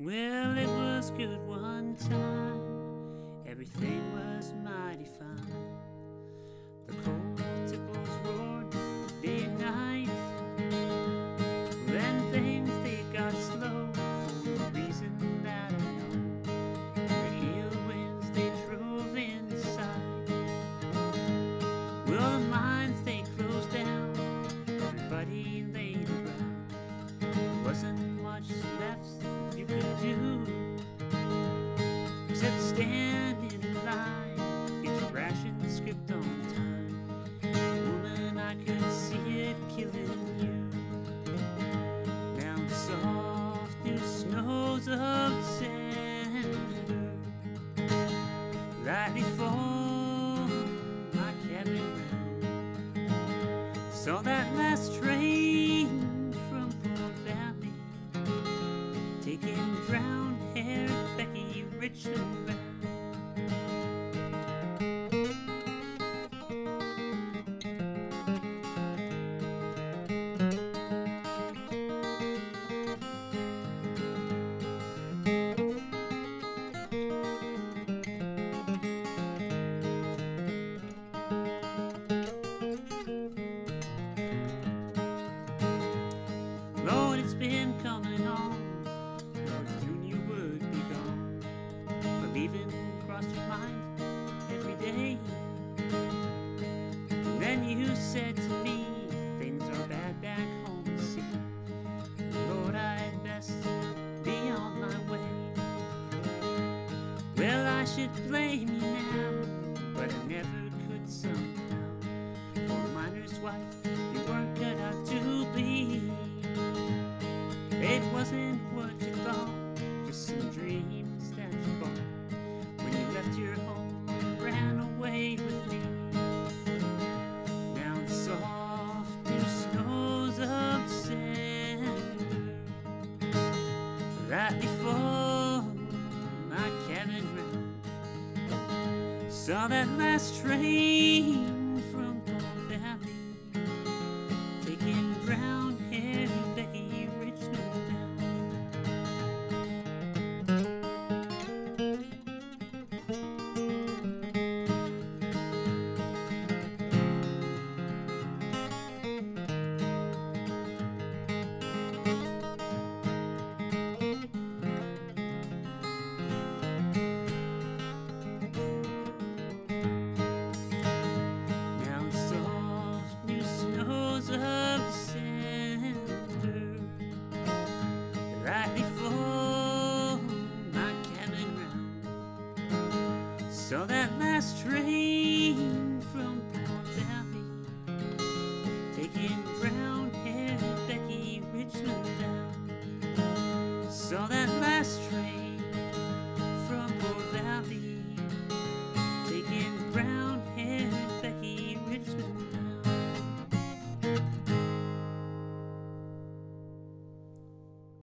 Well, it was good one time. Everything was. Know that? even crossed your mind every day. And then you said to me, things are bad back home, see. Lord, I'd best be on my way. Well, I should blame you now. saw that last train from Poor Valley. Saw that last train from